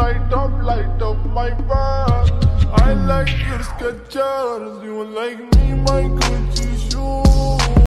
light up, light up my path. I like your sketches. you like me, my girl.